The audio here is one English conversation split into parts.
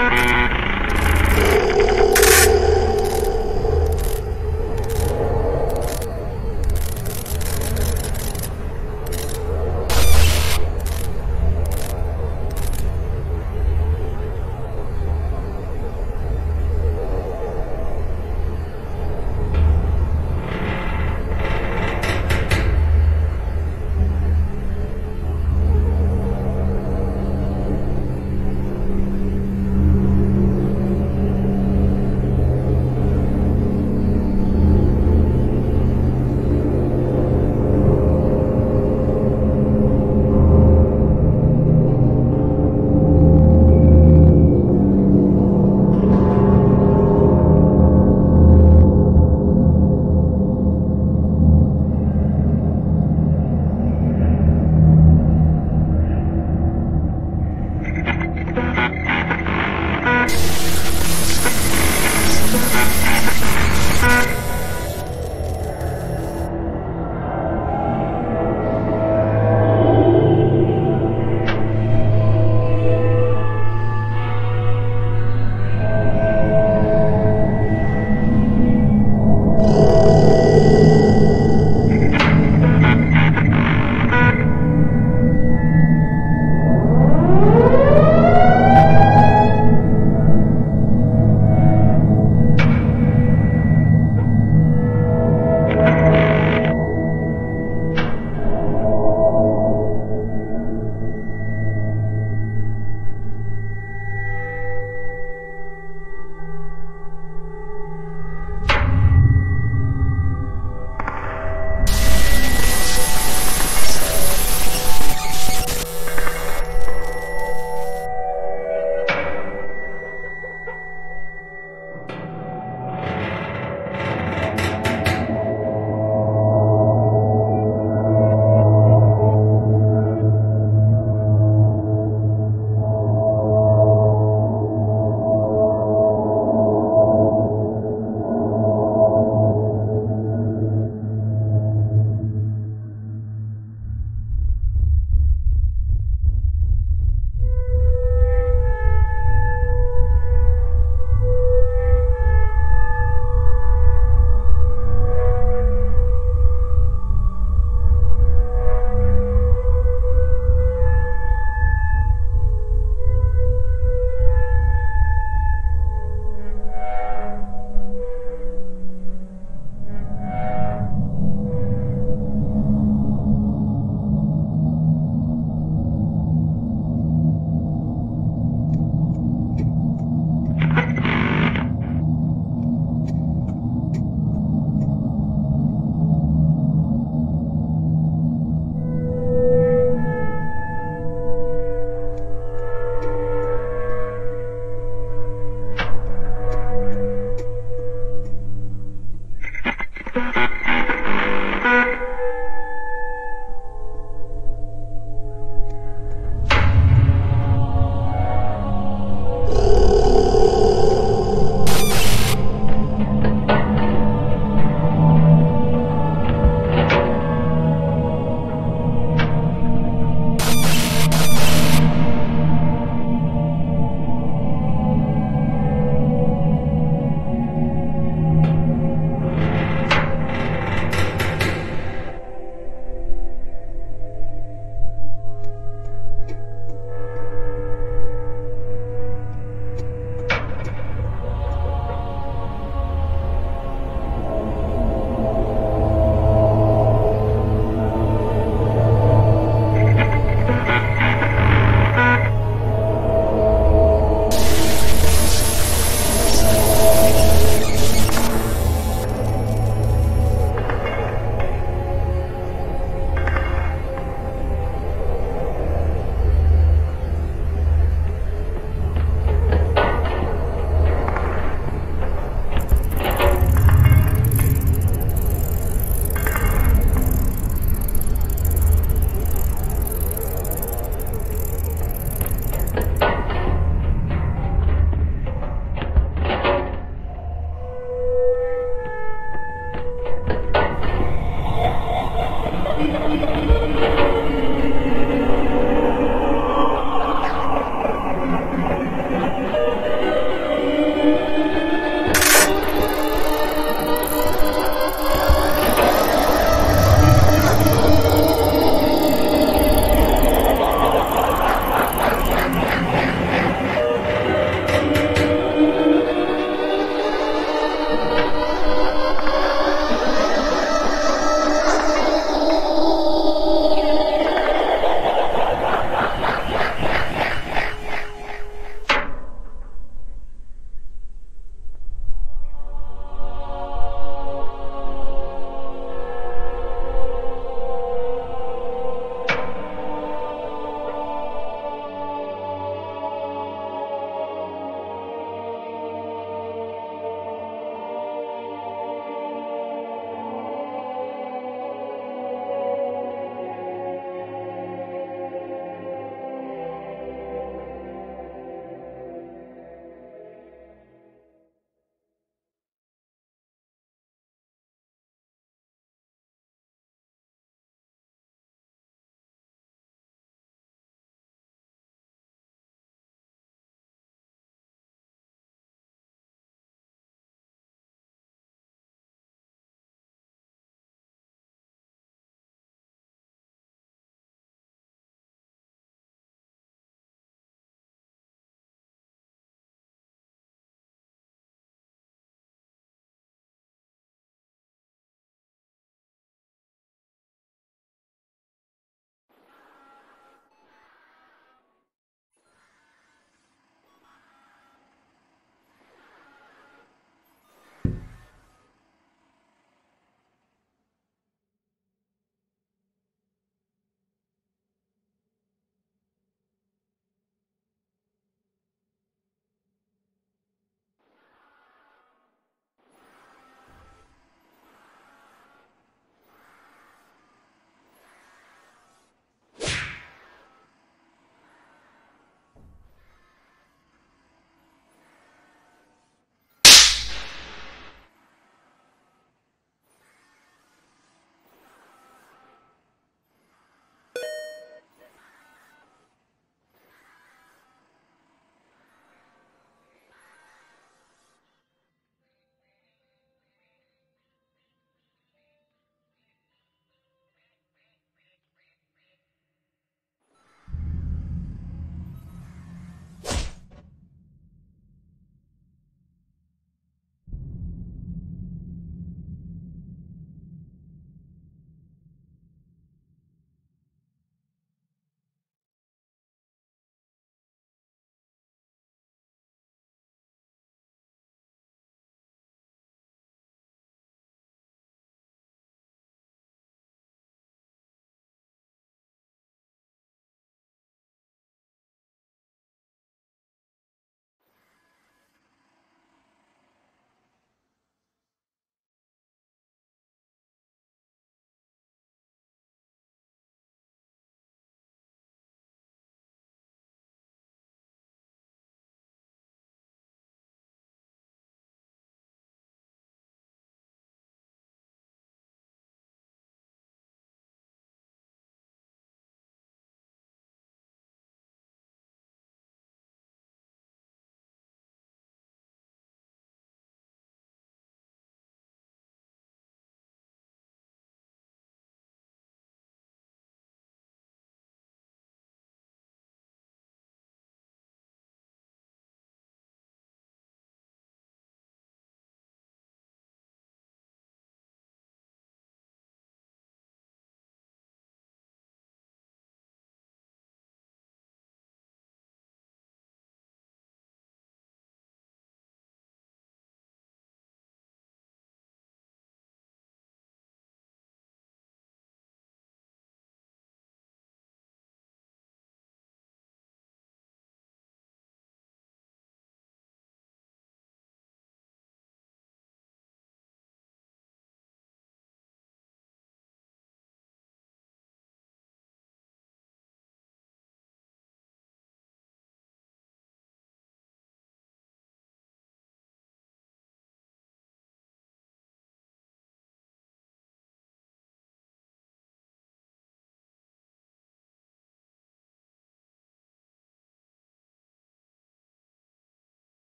Thank you.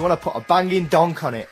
You want to put a banging donk on it.